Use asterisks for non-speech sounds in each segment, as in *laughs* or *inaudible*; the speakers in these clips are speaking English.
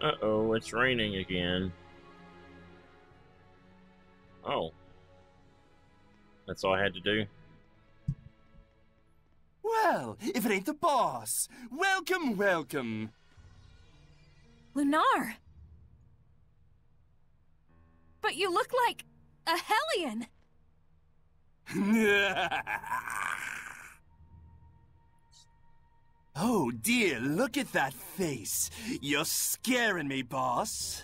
Uh oh, it's raining again. Oh. That's all I had to do. Well, if it ain't the boss, welcome, welcome. Lunarre! But you look like a Hellion! *laughs* oh dear, look at that face. You're scaring me, boss.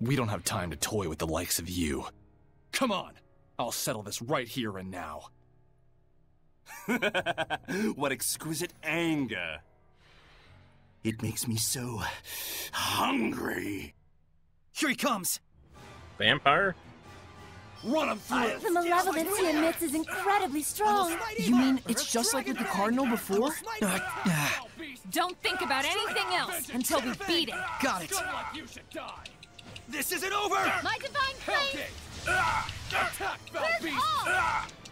We don't have time to toy with the likes of you. Come on, I'll settle this right here and now. *laughs* what exquisite anger. It makes me so hungry. Here he comes. Vampire? Run him through! The malevolence he emits is incredibly strong. You mean it's just like with the Cardinal before? Uh, uh, Don't think about anything else until we beat it. got it. This isn't over! My divine flame!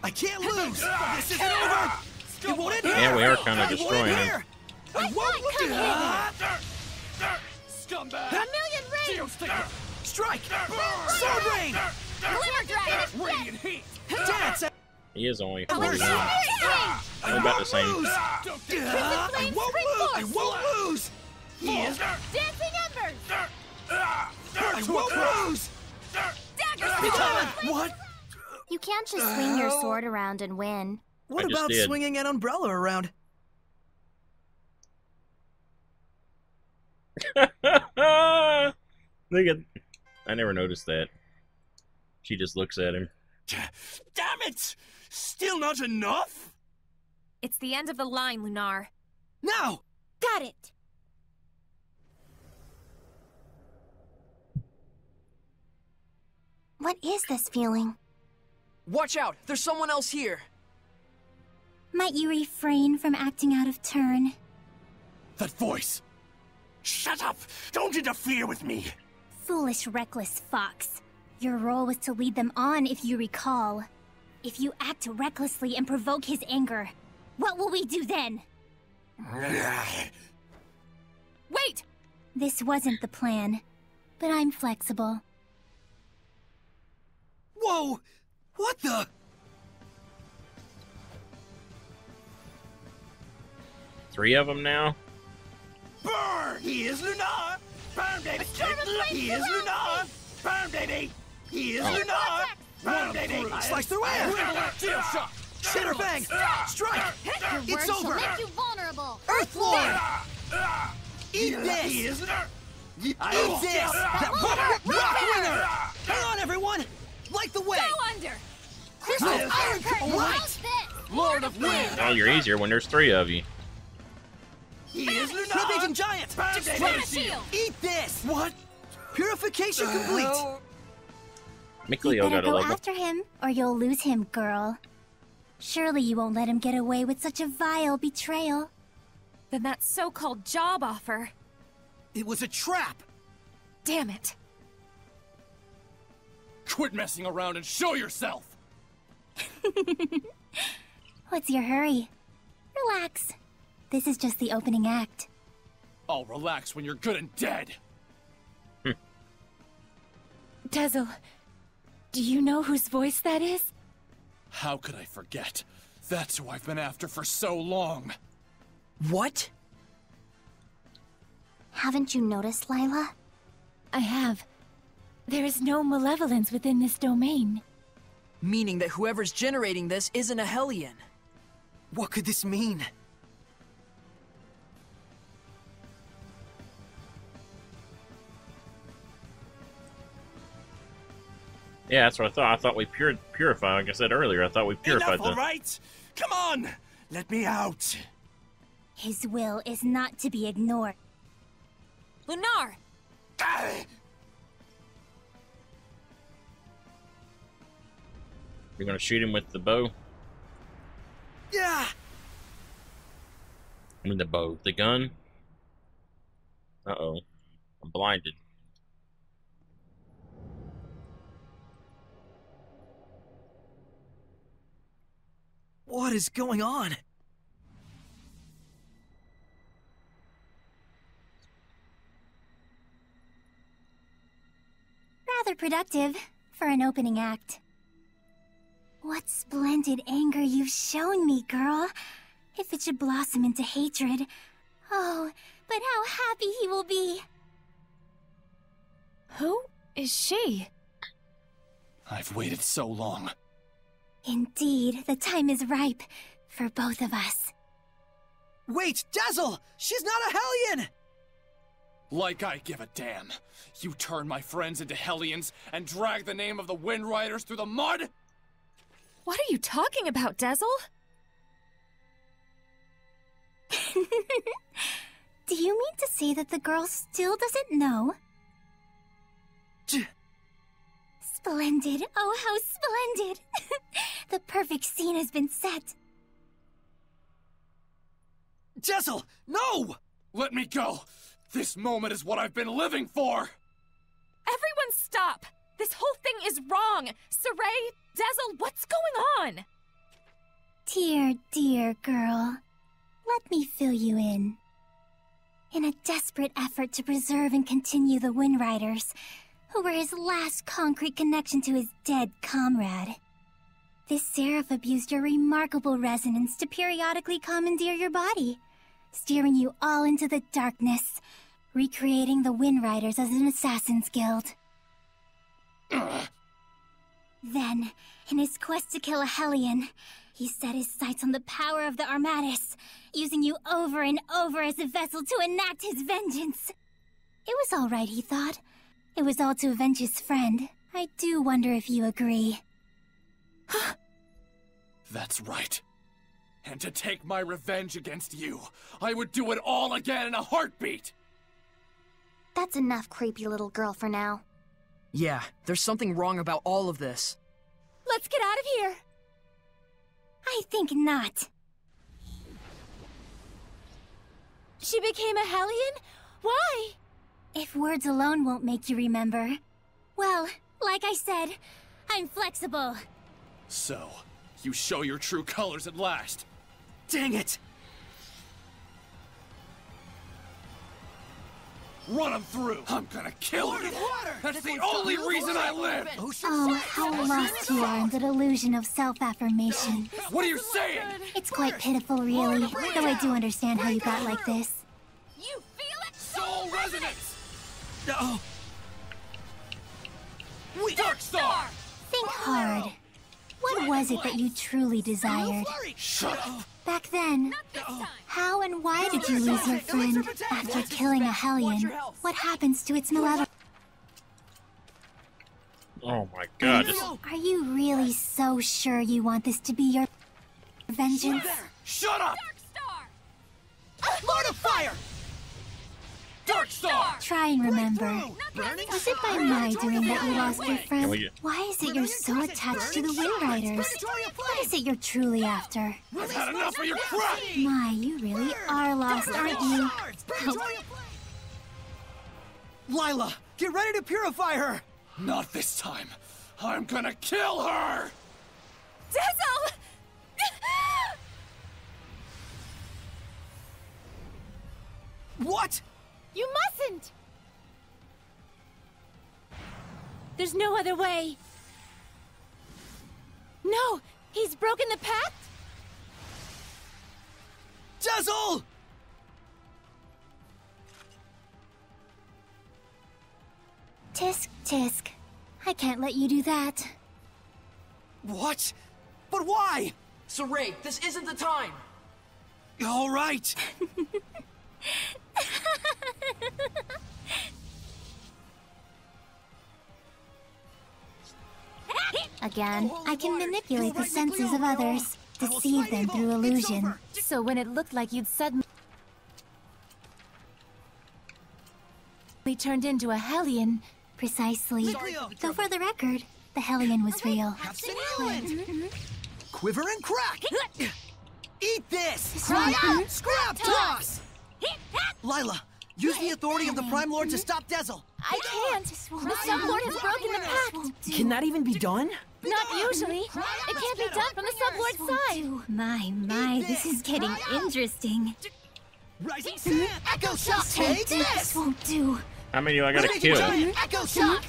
I can't lose. This isn't over. It won't end Yeah, we are kind of destroying him. I won't come do A million rings! Strike. Sword rain. Glimmer dragon! Radiant heat! Dance. He is only Where's 49. I about the same. lose. I won't lose. I won't lose. He is. Dancing embers! I won't lose. Dagger! What? You can't just swing your sword around and win. What about did. swinging an umbrella around? *laughs* Look at. I never noticed that. She just looks at him. Damn it! Still not enough? It's the end of the line, Lunarre. Now. Got it! What is this feeling? Watch out. There's someone else here. Might you refrain from acting out of turn? That voice! Shut up! Don't interfere with me! Foolish, reckless fox. Your role was to lead them on, if you recall. If you act recklessly and provoke his anger, what will we do then? *sighs* Wait! This wasn't the plan, but I'm flexible. Whoa. What the? Three of them now? Burn! He is Lunarre! Burn, baby! He is Lunarre! Burn, baby! He is Oh. Lunarre! Burn, baby! Slice through air. Steel shot! Shitter bang. Strike. Your It's over. make you vulnerable. Earth Lord. Eat He this. is Eat this. That rock, rock winner. Hang on, everyone. Light the way. Go under! Crystal Iron Curtain. Right. Lord of Wind! Oh, you're easier when there's three of you. He is Lunarre! Rampaging Giant. Burn, Flame baby! shield! Eat this. What? Purification complete. You better go level. after him, or you'll lose him, girl. Surely you won't let him get away with such a vile betrayal. Then that so-called job offer. It was a trap. Damn it. Quit messing around and show yourself! *laughs* What's your hurry? Relax. This is just the opening act. I'll relax when you're good and dead! Dezel, do you know whose voice that is? How could I forget? That's who I've been after for so long! What? Haven't you noticed, Lailah? I have. There is no malevolence within this domain. Meaning that whoever's generating this isn't a Hellion. What could this mean? Yeah, that's what I thought. I thought we pur- purified. Like I said earlier, I thought we purified Enough, all the. right? Come on! Let me out! His will is not to be ignored. Lunarre! Ah! You're gonna shoot him with the bow. Yeah. I mean the bow, the gun. Uh oh, I'm blinded. What is going on? Rather productive for an opening act. What splendid anger you've shown me, girl. If it should blossom into hatred, oh, but how happy he will be. Who is she? I've waited so long. Indeed, the time is ripe for both of us. Wait, Dezel! She's not a Hellion! Like I give a damn. You turn my friends into Hellions and drag the name of the Wind Riders through the mud? What are you talking about, Dezel? *laughs* Do you mean to say that the girl still doesn't know? J- Splendid. Oh, how splendid. *laughs* the perfect scene has been set. Dezel, no! Let me go! This moment is what I've been living for! Everyone stop! This whole thing is wrong! Sorey, Dezel, what's going on? Dear, dear girl. Let me fill you in. In a desperate effort to preserve and continue the Wind Riders, who were his last concrete connection to his dead comrade, this seraph abused your remarkable resonance to periodically commandeer your body, steering you all into the darkness, recreating the Wind Riders as an assassin's guild. Then, in his quest to kill a Hellion, he set his sights on the power of the Armatus, using you over and over as a vessel to enact his vengeance. It was all right, he thought. It was all to avenge his friend. I do wonder if you agree. *gasps* That's right. And to take my revenge against you, I would do it all again in a heartbeat! That's enough, creepy little girl, for now. Yeah, there's something wrong about all of this. Let's get out of here! I think not. She became a Hellion? Why? If words alone won't make you remember. Well, like I said, I'm flexible. So, you show your true colors at last. Dang it! Run him through! I'm gonna kill you! That's the only reason I live! Oh, how lost you are in the delusion of self-affirmation. What are you saying? It's quite pitiful, really, though I do understand how you got like this. You feel it? Soul resonance! No! We Dark Star! Think hard. What was it that you truly desired? Shut up! Back then, how and why did you lose your friend after killing a Hellion? What happens to its malevolence? Oh my god, Are you really so sure you want this to be your vengeance? Shut up! Lord of Fire! Dark Star! Try and remember. Was it by my doing that you lost your Can friend? Why is it you're so attached to the Wind Riders? What is it you're truly after? I've had enough of your crap! My, you really are lost, aren't you? Oh. Lailah, get ready to purify her! Not this time. I'm gonna kill her! Dezel! What? You mustn't! There's no other way. No! He's broken the pact? Dezel! Tisk, tisk. I can't let you do that. What? But why? Sorey, this isn't the time! All right. *laughs* *laughs* Again, I can manipulate the senses of others, deceive them through illusion. So when it looked like you'd suddenly We turned into a Hellion, Precisely. Though for the record, the Hellion was real. Have some Island. *laughs* Quiver and crack. *laughs* Eat this. Cry out! Scrap toss. Lailah, use the authority of the Prime Lord to stop Dezel. I can't. The Sublord has broken the pact. Can that even be done? Not usually. It can't be done from the Sublord's side. My, my, this is getting interesting. Rising Sand. Echo Shock. Take This this. won't do. How many do I gotta kill? Echo Shock.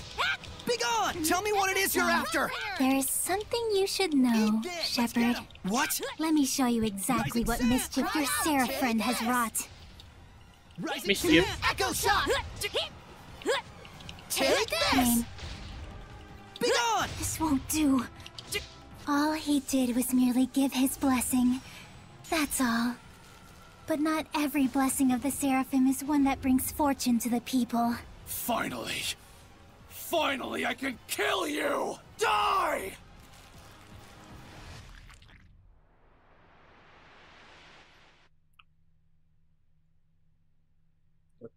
Be gone. Tell me what it is you're after! There is something you should know, Eat Shepherd. What? Let me show you exactly what mischief your Seraph friend has wrought. Rising Mischief. Echo shot! Take this! Fine, Be gone! this won't do. All he did was merely give his blessing. That's all. But not every blessing of the Seraphim is one that brings fortune to the people. Finally! Finally, I can kill you! Die!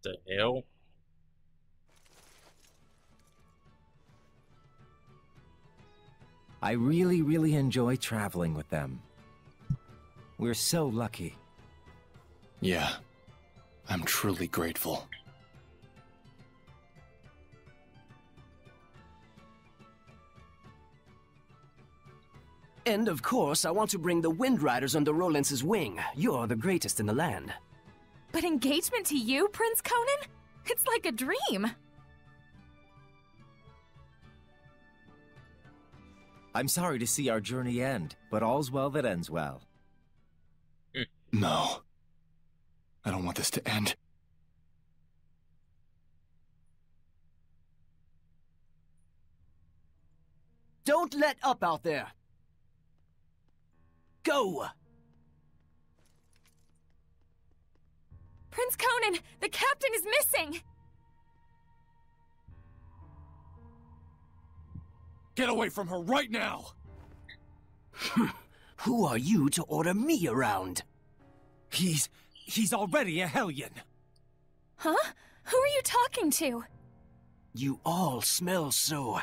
The hell? I really, really enjoy traveling with them. We're so lucky. Yeah, I'm truly grateful. And of course, I want to bring the Wind Riders under Rolance's wing. You're the greatest in the land. But engagement to you, Prince Conan? It's like a dream. I'm sorry to see our journey end, but all's well that ends well. Hmm. No. I don't want this to end. Don't let up out there! Go! Prince Conan, the captain is missing! Get away from her right now! *laughs* Who are you to order me around? He's... he's already a Hellion! Huh? Who are you talking to? You all smell so...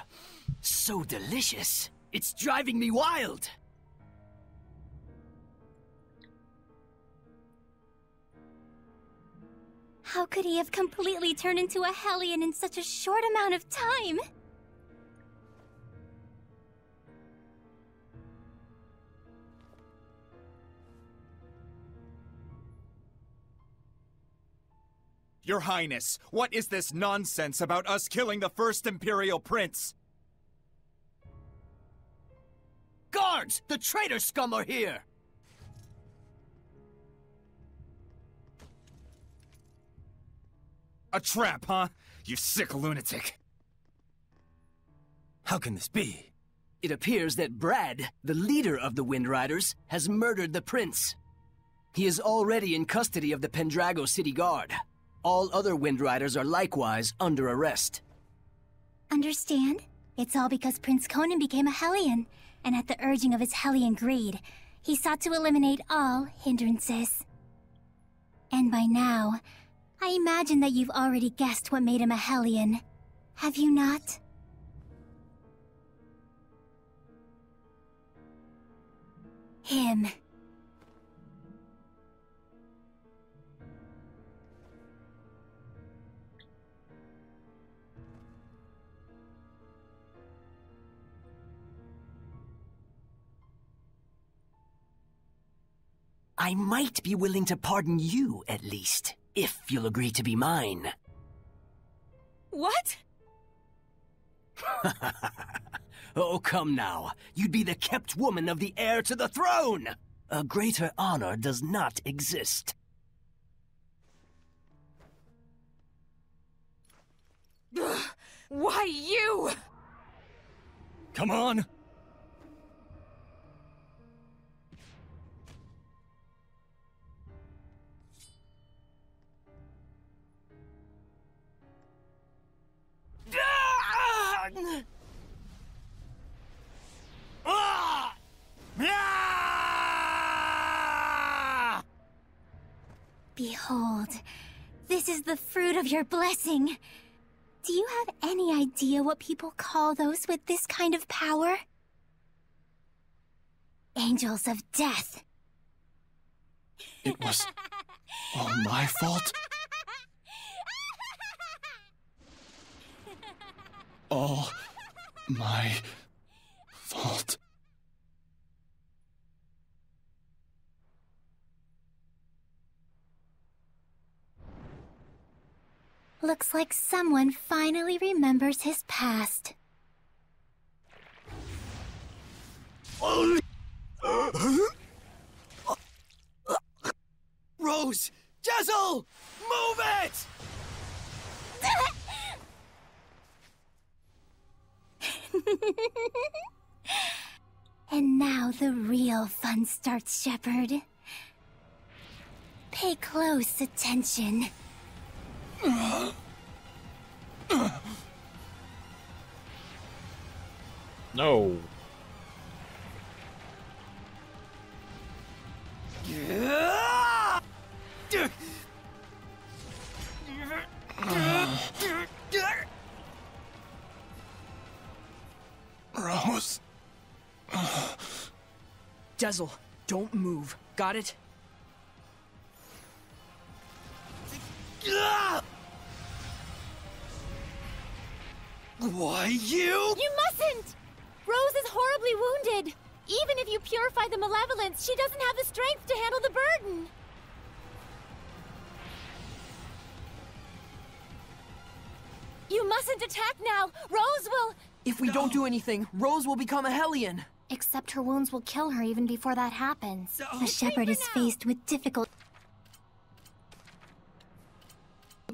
so delicious. It's driving me wild! How could he have completely turned into a Hellion in such a short amount of time? Your Highness, what is this nonsense about us killing the first Imperial Prince? Guards! The traitor scum are here! A trap, huh? You sick lunatic. How can this be? It appears that Brad, the leader of the Windriders, has murdered the prince. He is already in custody of the Pendrago City Guard. All other Windriders are likewise under arrest. Understand? It's all because Prince Conan became a Hellion, and at the urging of his Hellion greed, he sought to eliminate all hindrances. And by now, I imagine that you've already guessed what made him a Hellion. Have you not? Him. I might be willing to pardon you, at least, if you'll agree to be mine. What? *laughs* oh, come now. You'd be the kept woman of the heir to the throne! A greater honor does not exist. Why you? Come on! Of your blessing. Do you have any idea what people call those with this kind of power? Angels of death. It was all my fault? *laughs* All my fault. Looks like someone finally remembers his past. *gasps* Rose! Dezel! Move it! *laughs* and now the real fun starts, Shepherd. Pay close attention. No. Rose. Dezel, don't move. Got it? Why, you? You mustn't! Rose is horribly wounded. Even if you purify the malevolence, she doesn't have the strength to handle the burden. You mustn't attack now. Rose will. If we don't do anything, Rose will become a Hellion. Except her wounds will kill her even before that happens. The Shepherd is faced with difficult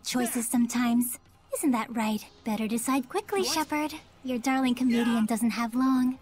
choices sometimes. Isn't that right? Better decide quickly, Shepherd. Your darling comedian doesn't have long.